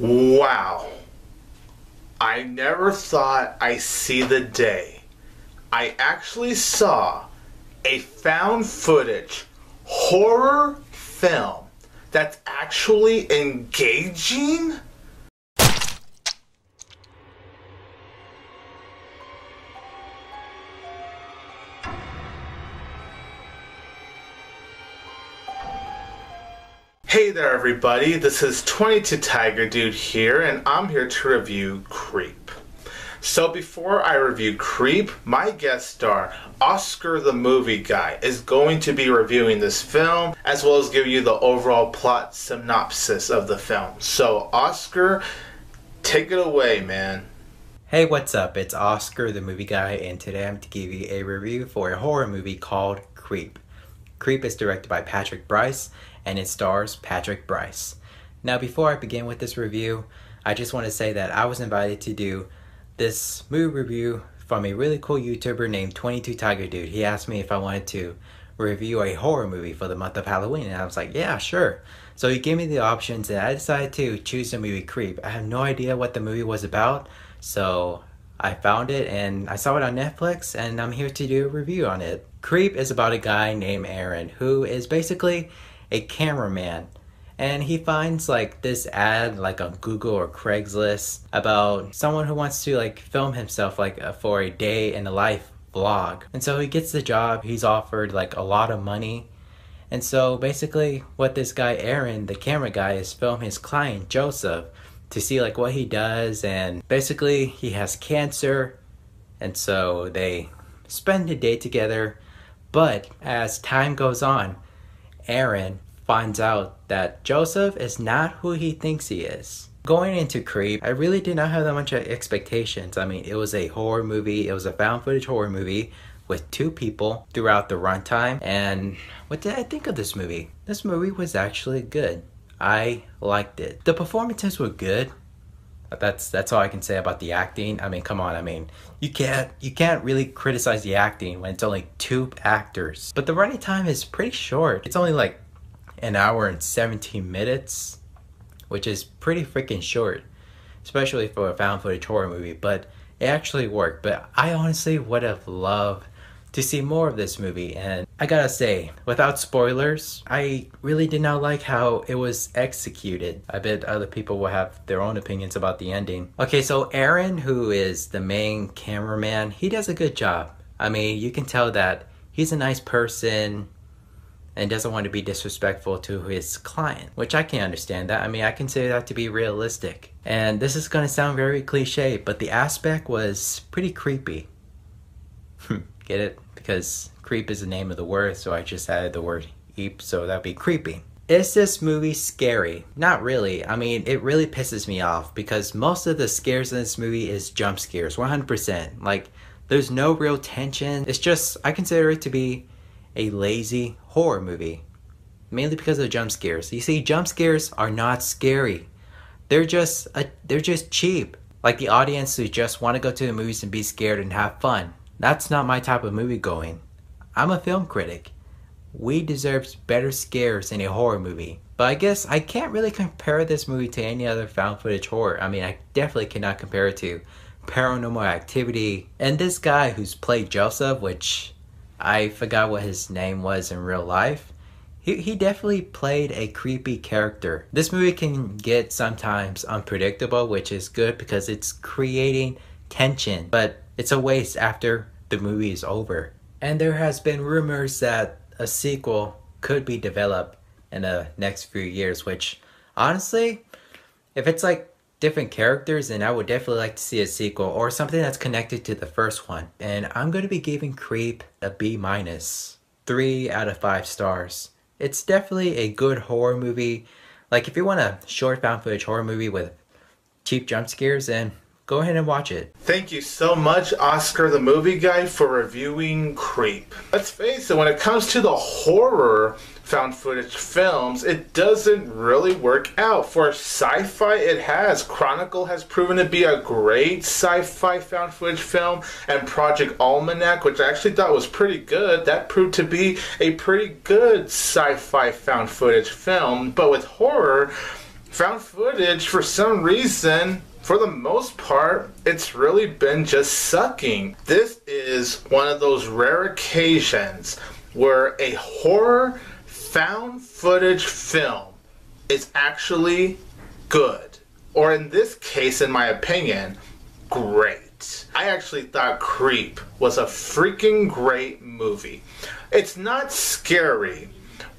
Wow. I never thought I'd see the day. I actually saw a found footage horror film that's actually engaging. Hey there, everybody. This is 22 Tiger Dude here, and I'm here to review Creep. So, before I review Creep, my guest star, Oscar the Movie Guy, is going to be reviewing this film as well as give you the overall plot synopsis of the film. So, Oscar, take it away, man. Hey, what's up? It's Oscar the Movie Guy, and today I'm to give you a review for a horror movie called Creep. Creep is directed by Patrick Brice and it stars Patrick Brice. Now, before I begin with this review, I just want to say that I was invited to do this movie review from a really cool YouTuber named 22 Tiger Dude. He asked me if I wanted to review a horror movie for the month of Halloween, and I was like, yeah, sure. So he gave me the options, and I decided to choose the movie Creep. I have no idea what the movie was about, so I found it and I saw it on Netflix, and I'm here to do a review on it. Creep is about a guy named Aaron who is basically a cameraman and he finds like this ad like on Google or Craigslist about someone who wants to like film himself like uh, for a day in the life vlog. And so he gets the job, he's offered like a lot of money. And so basically what this guy Aaron, the camera guy is film his client Joseph to see like what he does and basically he has cancer and so they spend a day together. But as time goes on, Aaron finds out that Joseph is not who he thinks he is. Going into Creep, I really did not have that much expectations. I mean, it was a horror movie, it was a found footage horror movie with two people throughout the runtime. And what did I think of this movie? This movie was actually good. I liked it. The performances were good. That's that's all I can say about the acting. I mean, come on. I mean, you can't you can't really criticize the acting when it's only two actors. But the running time is pretty short. It's only like an hour and 17 minutes, which is pretty freaking short, especially for a found footage horror movie. But it actually worked. But I honestly would have loved to see more of this movie. And I gotta say, without spoilers, I really did not like how it was executed. I bet other people will have their own opinions about the ending. Okay, so Aaron, who is the main cameraman, he does a good job. I mean, you can tell that he's a nice person and doesn't want to be disrespectful to his client, which I can understand that. I mean, I consider that to be realistic. And this is going to sound very cliche, but the aspect was pretty creepy. Hmm. Get it? Because creep is the name of the word, so I just added the word eep, so that'd be creepy. Is this movie scary? Not really. I mean, it really pisses me off because most of the scares in this movie is jump scares, 100%. Like, there's no real tension. It's just, I consider it to be a lazy horror movie. Mainly because of jump scares. You see, jump scares are not scary. They're just, a, they're just cheap. Like the audience who just want to go to the movies and be scared and have fun. That's not my type of movie going. I'm a film critic. We deserve better scares in a horror movie. But I guess I can't really compare this movie to any other found footage horror. I mean, I definitely cannot compare it to Paranormal Activity. And this guy who's played Joseph, which I forgot what his name was in real life. He, he definitely played a creepy character. This movie can get sometimes unpredictable, which is good because it's creating tension. But it's a waste after the movie is over. And there has been rumors that a sequel could be developed in the next few years, which honestly, if it's like different characters, then I would definitely like to see a sequel or something that's connected to the first one. And I'm going to be giving Creep a B minus, three out of five stars. It's definitely a good horror movie. Like if you want a short found footage horror movie with cheap jump scares, then go ahead and watch it. Thank you so much, Oscar the Movie Guy, for reviewing Creep. Let's face it, when it comes to the horror found footage films, it doesn't really work out. For sci fi, it has. Chronicle has proven to be a great sci fi found footage film, and Project Almanac, which I actually thought was pretty good, that proved to be a pretty good sci fi found footage film. But with horror, found footage for some reason for the most part, it's really been just sucking. This is one of those rare occasions where a horror found footage film is actually good. Or in this case, in my opinion, great. I actually thought Creep was a freaking great movie. It's not scary,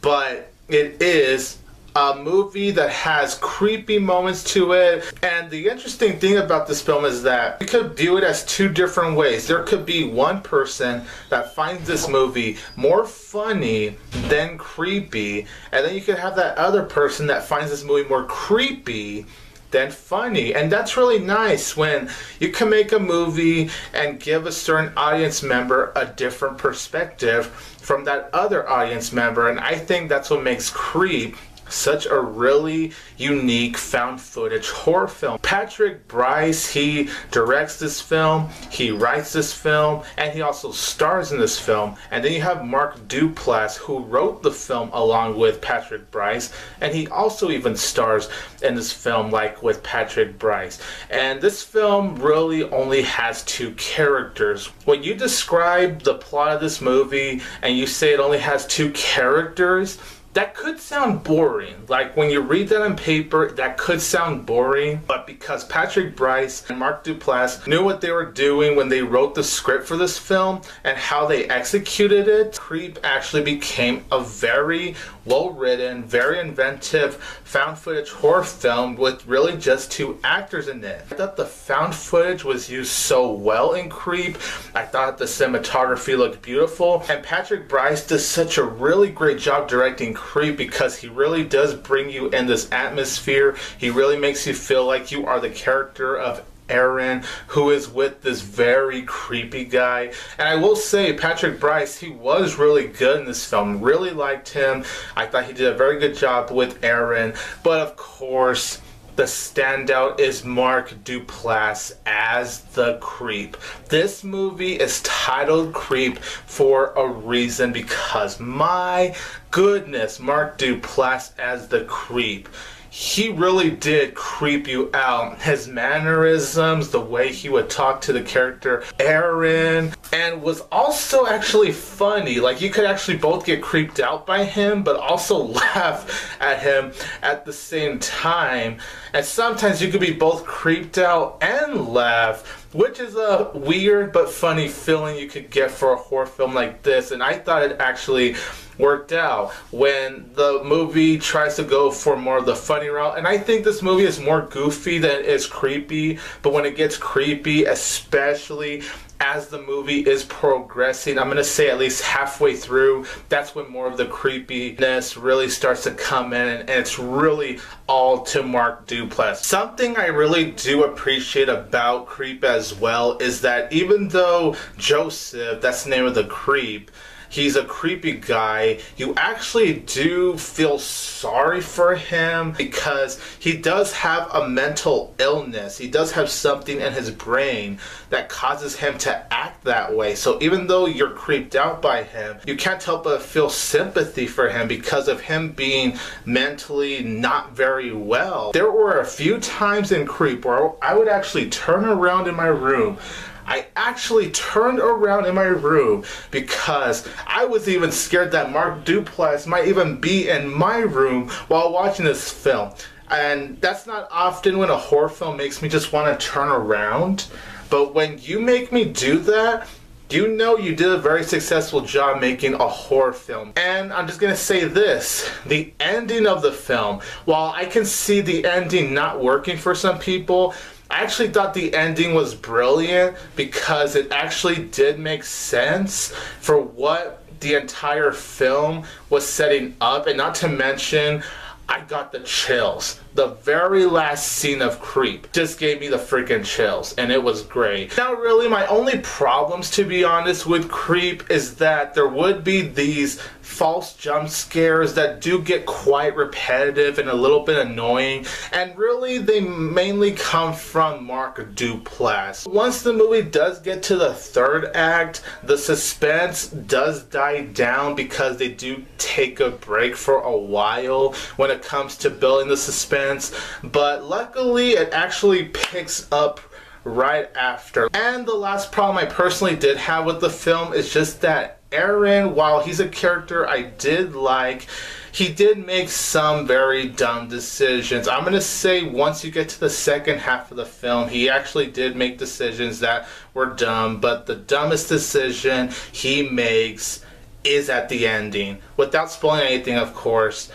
but it is a movie that has creepy moments to it. And the interesting thing about this film is that you could view it as two different ways. There could be one person that finds this movie more funny than creepy, and then you could have that other person that finds this movie more creepy than funny. And that's really nice when you can make a movie and give a certain audience member a different perspective from that other audience member. And I think that's what makes Creep such a really unique found footage horror film. Patrick Brice, he directs this film, he writes this film, and he also stars in this film. And then you have Mark Duplass, who wrote the film along with Patrick Brice, and he also even stars in this film, like with Patrick Brice. And this film really only has two characters. When you describe the plot of this movie and you say it only has two characters, that could sound boring. Like when you read that on paper, that could sound boring. But because Patrick Brice and Mark Duplass knew what they were doing when they wrote the script for this film and how they executed it, Creep actually became a very well written, very inventive found footage horror film with really just two actors in it. I thought the found footage was used so well in Creep. I thought the cinematography looked beautiful. And Patrick Brice does such a really great job directing Creep because he really does bring you in this atmosphere. He really makes you feel like you are the character of Aaron, who is with this very creepy guy. And I will say, Patrick Brice, he was really good in this film. Really liked him. I thought he did a very good job with Aaron. But of course, the standout is Mark Duplass as the creep. This movie is titled Creep for a reason because my goodness, Mark Duplass as the creep he really did creep you out. His mannerisms, the way he would talk to the character Aaron, and was also actually funny. Like you could actually both get creeped out by him, but also laugh at him at the same time. And sometimes you could be both creeped out and laugh, which is a weird but funny feeling you could get for a horror film like this. And I thought it actually worked out when the movie tries to go for more of the funny route. And I think this movie is more goofy than it is creepy. But when it gets creepy, especially as the movie is progressing, I'm gonna say at least halfway through, that's when more of the creepiness really starts to come in, and, it's really all to Mark Duplass. Something I really do appreciate about Creep as well is that even though Joseph, that's the name of the creep, he's a creepy guy, you actually do feel sorry for him because he does have a mental illness. He does have something in his brain that causes him to act that way. So even though you're creeped out by him, you can't help but feel sympathy for him because of him being mentally not very well. There were a few times in Creep where I would actually turn around in my room I actually turned around in my room because I was even scared that Mark Duplass might even be in my room while watching this film. And that's not often when a horror film makes me just want to turn around. But when you make me do that, you know you did a very successful job making a horror film. And I'm just gonna say this the ending of the film, while I can see the ending not working for some people, I actually thought the ending was brilliant because it actually did make sense for what the entire film was setting up, and not to mention, I got the chills. The very last scene of Creep just gave me the freaking chills, and it was great. Now, really, my only problems, to be honest, with Creep is that there would be these false jump scares that do get quite repetitive and a little bit annoying, and really they mainly come from Mark Duplass. Once the movie does get to the third act, the suspense does die down because they do take a break for a while when it comes to building the suspense but luckily it actually picks up right after. And the last problem I personally did have with the film is just that Aaron, while he's a character I did like, he did make some very dumb decisions. I'm gonna say once you get to the second half of the film, he actually did make decisions that were dumb, but the dumbest decision he makes is at the ending. Without spoiling anything, of course.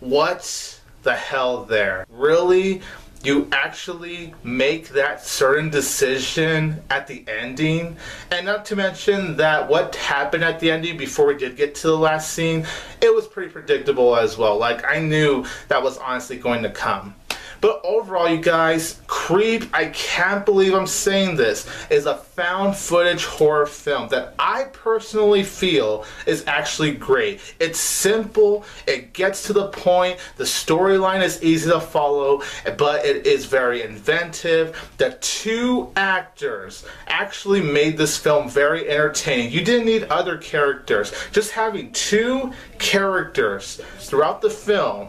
What the hell there? Really? You actually make that certain decision at the ending. And not to mention that what happened at the ending before we did get to the last scene, it was pretty predictable as well. Like, I knew that was honestly going to come. But overall, you guys, Creep, I can't believe I'm saying this, is a found footage horror film that I personally feel is actually great. It's simple, it gets to the point, the storyline is easy to follow, but it is very inventive. The two actors actually made this film very entertaining. You didn't need other characters. Just having two characters throughout the film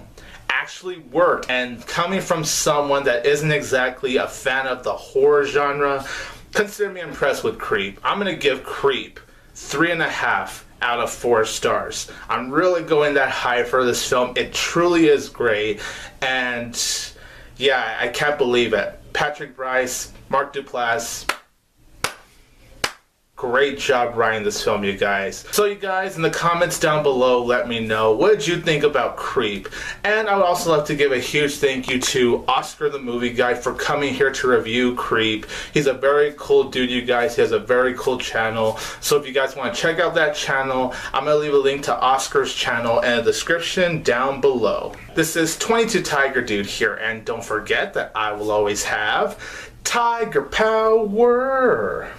actually worked. And coming from someone that isn't exactly a fan of the horror genre, consider me impressed with Creep. I'm gonna give Creep three and a half out of four stars. I'm really going that high for this film. It truly is great. And yeah, I can't believe it. Patrick Brice, Mark Duplass, Great job writing this film, you guys. So you guys, in the comments down below, let me know what did you think about Creep. And I would also love to give a huge thank you to Oscar the Movie Guy for coming here to review Creep. He's a very cool dude, you guys. He has a very cool channel. So if you guys want to check out that channel, I'm going to leave a link to Oscar's channel in the description down below. This is 22 Tiger Dude here, and don't forget that I will always have Tiger Power.